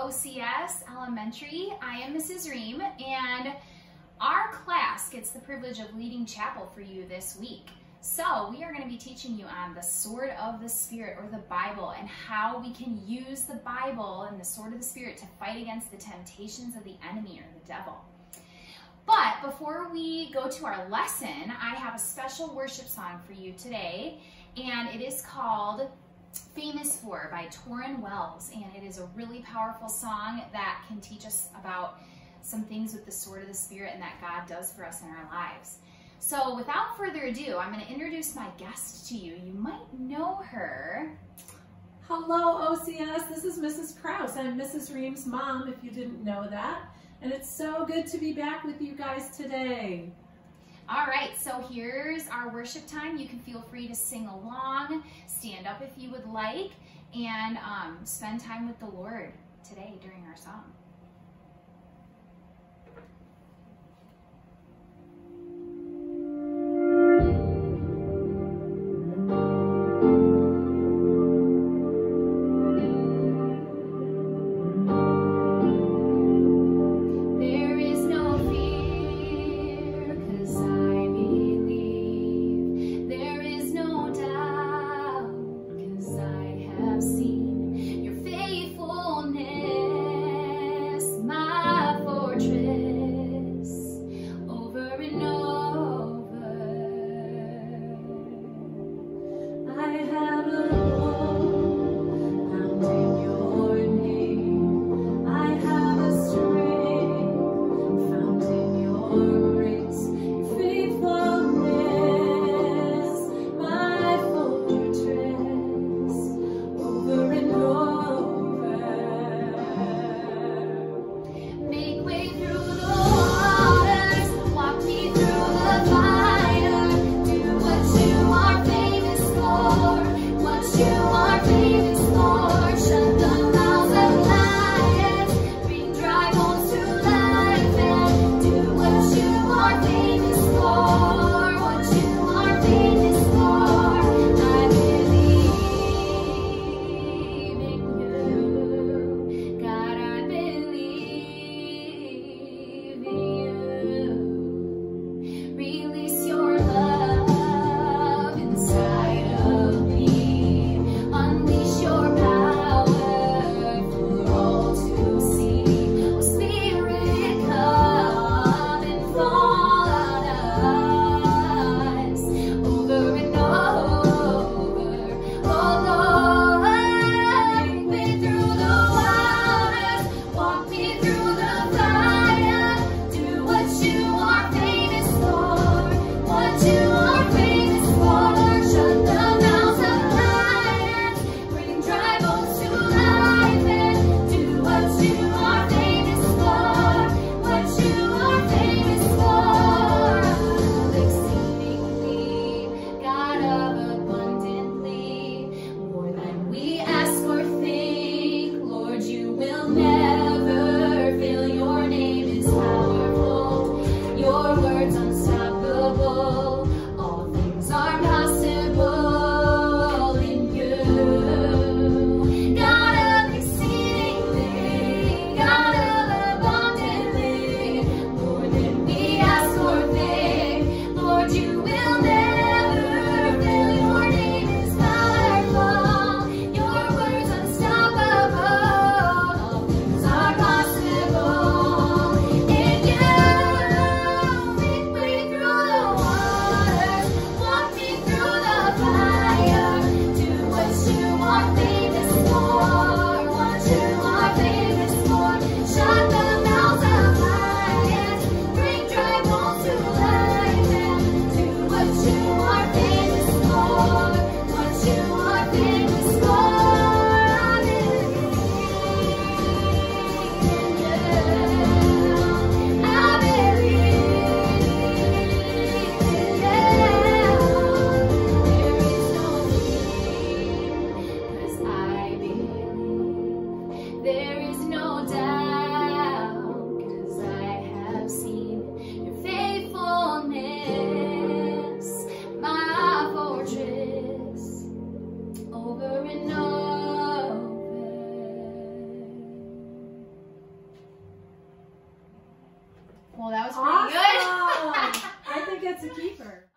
OCS Elementary. I am Mrs. Ream, and our class gets the privilege of leading chapel for you this week. So, we are going to be teaching you on the sword of the Spirit or the Bible and how we can use the Bible and the sword of the Spirit to fight against the temptations of the enemy or the devil. But before we go to our lesson, I have a special worship song for you today, and it is called Famous For by Tauren Wells, and it is a really powerful song that can teach us about some things with the sword of the Spirit and that God does for us in our lives. So without further ado, I'm going to introduce my guest to you. You might know her. Hello, OCS. This is Mrs. Crouse. I'm Mrs. Ream's mom, if you didn't know that. And it's so good to be back with you guys today. All right, so here's our worship time. You can feel free to sing along, stand up if you would like, and um, spend time with the Lord today during our song. see. Well, that was pretty good. I think it's a keeper.